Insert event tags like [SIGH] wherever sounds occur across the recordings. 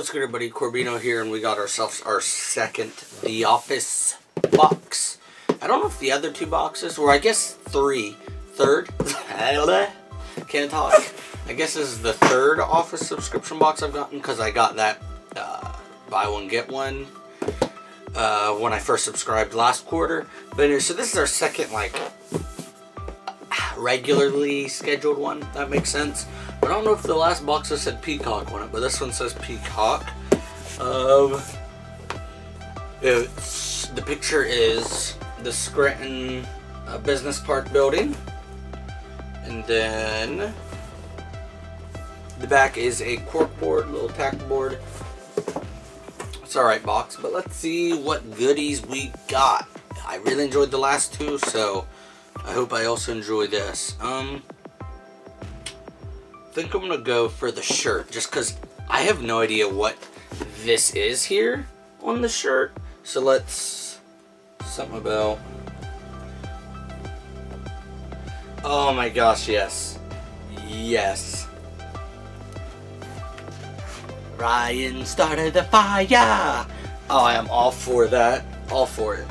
What's good everybody, Corbino here, and we got ourselves our second The Office box. I don't know if the other two boxes, or I guess three, third, [LAUGHS] can't talk. I guess this is the third Office subscription box I've gotten, because I got that uh, buy one, get one uh, when I first subscribed last quarter. But anyway, so this is our second, like, regularly scheduled one, that makes sense. I don't know if the last box said Peacock on it, but this one says Peacock. Um, it's, the picture is the Scranton uh, Business Park building. And then the back is a corkboard, little tack board. It's alright box, but let's see what goodies we got. I really enjoyed the last two, so I hope I also enjoy this. Um, think I'm gonna go for the shirt just because I have no idea what this is here on the shirt. So let's something about. Oh my gosh, yes, yes. Ryan started the fire. Oh, I am all for that. All for it.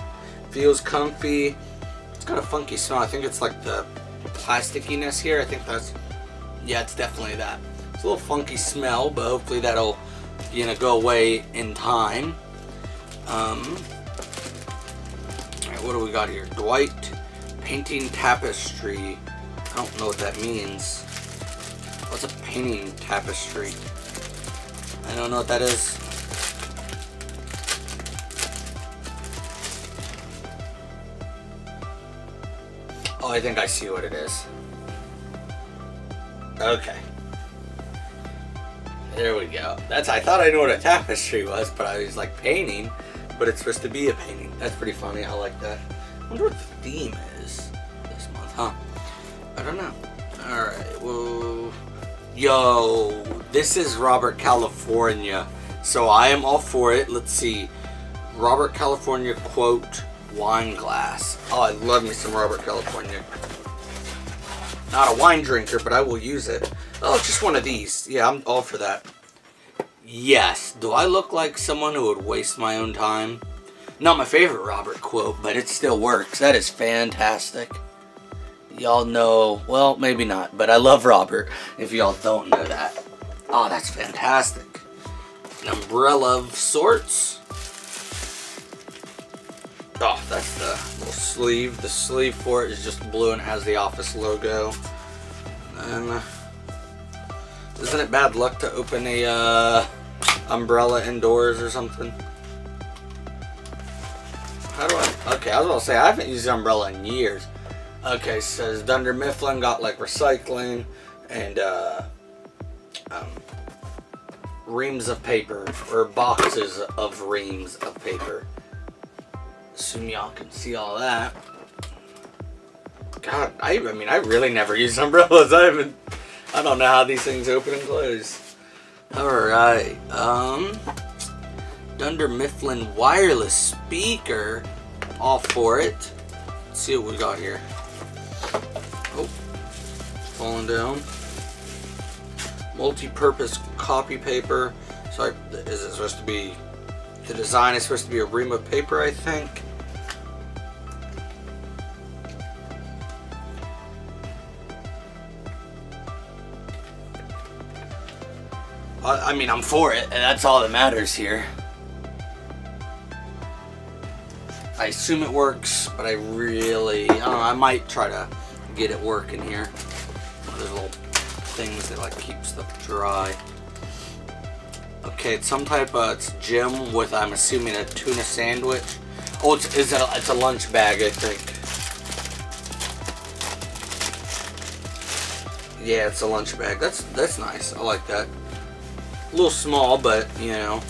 Feels comfy. It's got a funky smell. I think it's like the plasticiness here. I think that's yeah, it's definitely that. It's a little funky smell, but hopefully that'll, you know, go away in time. Um, what do we got here? Dwight painting tapestry. I don't know what that means. What's a painting tapestry? I don't know what that is. Oh, I think I see what it is. Okay. There we go. That's I thought I knew what a tapestry was, but I was like painting, but it's supposed to be a painting. That's pretty funny. I like that. I wonder what the theme is this month, huh? I don't know. Alright, well Yo, this is Robert California. So I am all for it. Let's see. Robert California quote wine glass. Oh, I love me some Robert California. Not a wine drinker, but I will use it. Oh, just one of these. Yeah, I'm all for that. Yes. Do I look like someone who would waste my own time? Not my favorite Robert quote, but it still works. That is fantastic. Y'all know, well, maybe not, but I love Robert, if y'all don't know that. Oh, that's fantastic. An umbrella of sorts. Oh, that's the little sleeve. The sleeve for it is just blue and has the office logo. And uh, isn't it bad luck to open a uh, umbrella indoors or something? How do I? Okay, I was gonna say I haven't used the umbrella in years. Okay, says Dunder Mifflin got like recycling and uh, um, reams of paper or boxes of reams of paper assume y'all can see all that. God, I, I mean, I really never use umbrellas. [LAUGHS] I haven't, I don't know how these things open and close. Alright, um, Dunder Mifflin wireless speaker. All for it. Let's see what we got here. Oh, falling down. Multi-purpose copy paper. So is it supposed to be, the design is supposed to be a ream of paper, I think. I mean, I'm for it, and that's all that matters here. I assume it works, but I really, I don't know, I might try to get it working here. There's little things that like keep stuff dry. Okay, it's some type of, it's Jim with, I'm assuming, a tuna sandwich. Oh, it's, it's, a, it's a lunch bag, I think. Yeah, it's a lunch bag. That's that's nice. I like that. A little small, but, you know.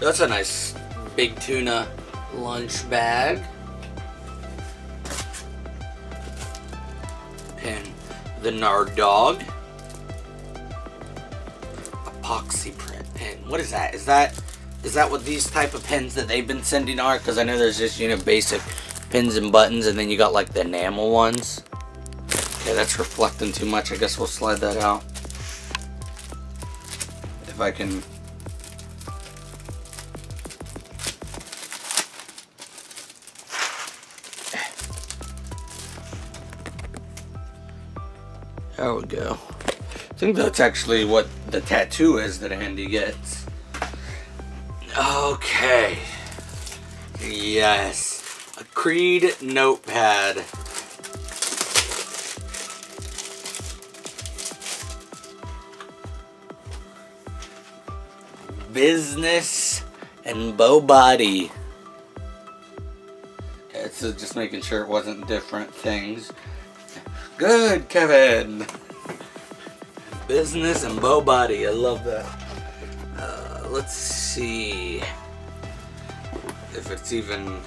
That's a nice big tuna lunch bag. Pin. The Nard Dog. Epoxy print pin. What is that? Is that is that what these type of pins that they've been sending are? Because I know there's just, you know, basic pins and buttons, and then you got like the enamel ones. Okay, that's reflecting too much. I guess we'll slide that out. If I can... There we go. I think that's actually what the tattoo is that Andy gets. Okay. Yes. A Creed notepad. Business and Bow Body. Okay, so just making sure it wasn't different things. Good, Kevin. Business and Bow Body. I love that. Uh, let's see if it's even.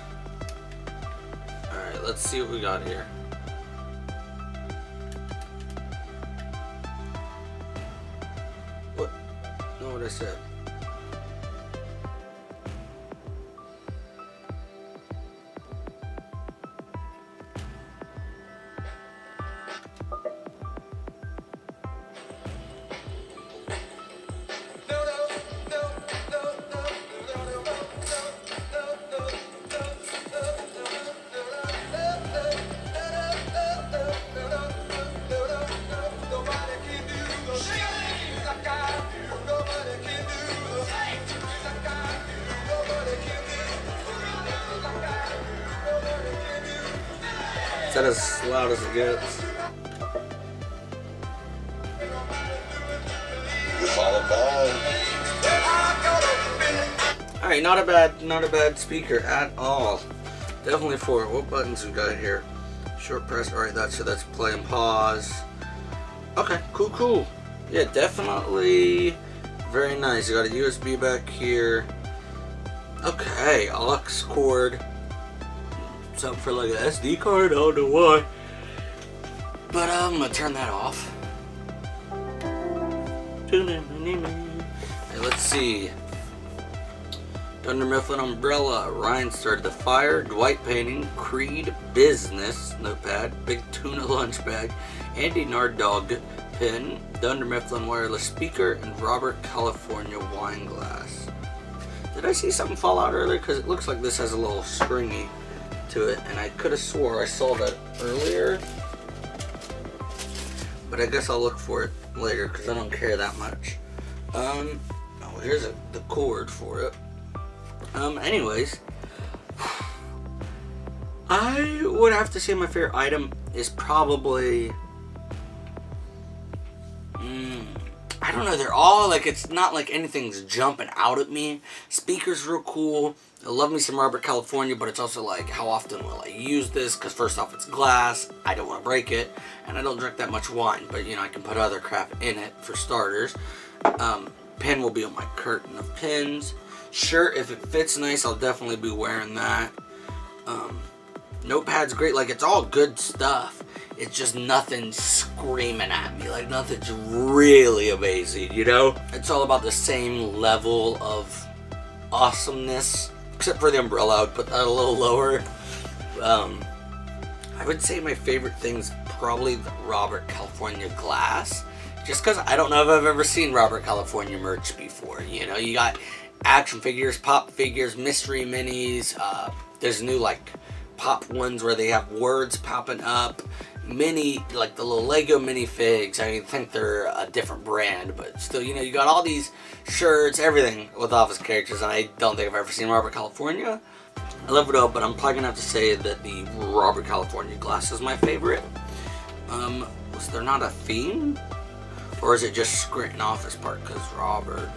Alright, let's see what we got here. What? No, what I said. That as loud as it gets? Alright, not a bad not a bad speaker at all. Definitely for it. What buttons we got here? Short press, alright, that's so that's play and pause. Okay, cool, cool. Yeah, definitely very nice. You got a USB back here. Okay, aux cord. Something for like an SD card, I don't know why. But uh, I'm gonna turn that off. Hey, let's see. Dunder Mifflin Umbrella, Ryan started the fire, Dwight Painting, Creed Business, Notepad, Big Tuna [LAUGHS] Lunch Bag, Andy Nard Dog Pin, Dunder Mifflin Wireless Speaker, and Robert California Wine Glass. Did I see something fall out earlier? Because it looks like this has a little stringy to it, and I could have swore I saw that earlier. But I guess I'll look for it later because I don't care that much. Um, oh, here's a, the cord for it. Um, anyways, [SIGHS] I would have to say my favorite item is probably. I don't know. They're all like it's not like anything's jumping out at me. Speakers real cool. I love me some Robert California, but it's also like how often will I use this? Because first off, it's glass. I don't want to break it, and I don't drink that much wine. But you know, I can put other crap in it for starters. Um, pen will be on my curtain of pins. Shirt, if it fits nice, I'll definitely be wearing that. Um, notepad's great. Like, it's all good stuff. It's just nothing screaming at me. Like, nothing's really amazing, you know? It's all about the same level of awesomeness. Except for the umbrella, I would put that a little lower. Um, I would say my favorite thing's probably the Robert California glass. Just because I don't know if I've ever seen Robert California merch before. You know, you got action figures, pop figures, mystery minis. Uh, there's new like pop ones where they have words popping up. Mini, like the little Lego minifigs. I think they're a different brand, but still, you know, you got all these shirts, everything with Office characters, and I don't think I've ever seen Robert California. I love it all, but I'm probably gonna have to say that the Robert California glass is my favorite. Um, was there not a theme? Or is it just Scranton Office Park? Because Robert.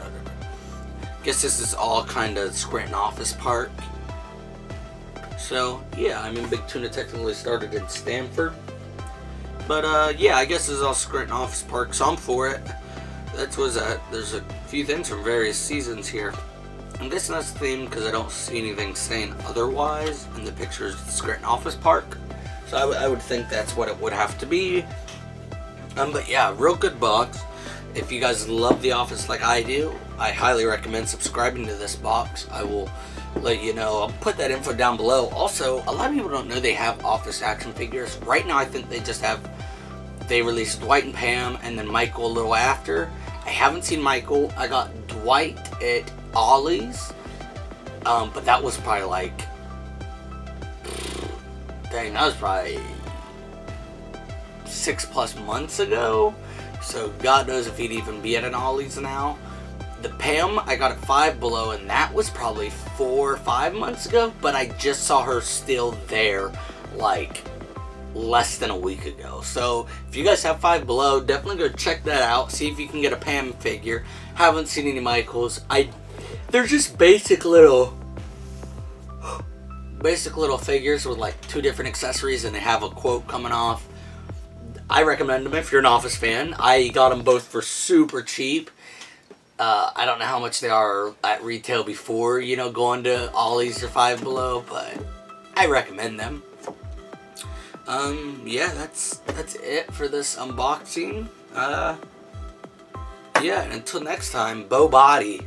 I guess this is all kind of Scranton Office Park. So, yeah, I mean, Big Tuna technically started in Stamford. But, uh, yeah, I guess is all Scranton Office Park, so I'm for it. That's was that. There's a few things from various seasons here. I'm guessing that's the theme because I don't see anything saying otherwise in the pictures of Scranton Office Park. So I, I would think that's what it would have to be. Um, but yeah, real good box. If you guys love The Office like I do, I highly recommend subscribing to this box. I will let you know. I'll put that info down below. Also, a lot of people don't know they have Office action figures. Right now, I think they just have they released Dwight and Pam, and then Michael a little after. I haven't seen Michael. I got Dwight at Ollie's, um, but that was probably like, dang, that was probably six plus months ago. So God knows if he'd even be at an Ollie's now. The Pam I got at Five Below, and that was probably four or five months ago. But I just saw her still there, like less than a week ago. So if you guys have Five Below, definitely go check that out. See if you can get a Pam figure. Haven't seen any Michaels. I they're just basic little [GASPS] basic little figures with like two different accessories and they have a quote coming off. I recommend them if you're an Office fan. I got them both for super cheap. Uh, I don't know how much they are at retail before, you know, going to Ollie's or Five Below, but I recommend them. Um, yeah, that's that's it for this unboxing. Uh, yeah, until next time, Bo Body.